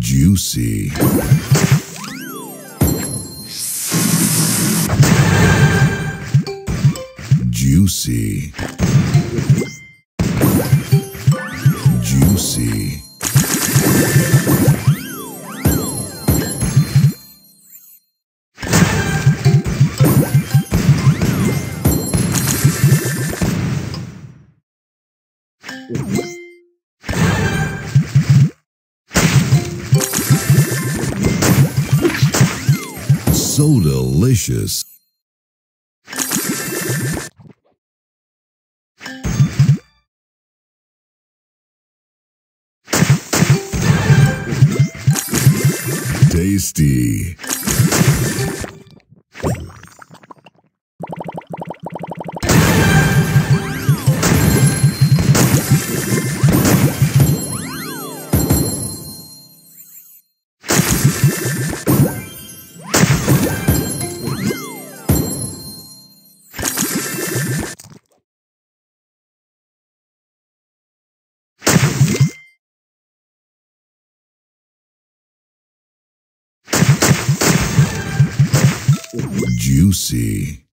juicy. Juicy. Juicy. So delicious. Tasty. Juicy.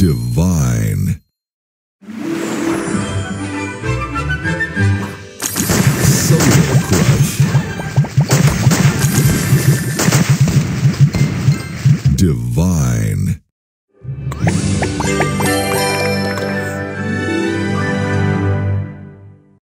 divine. Solar Divine.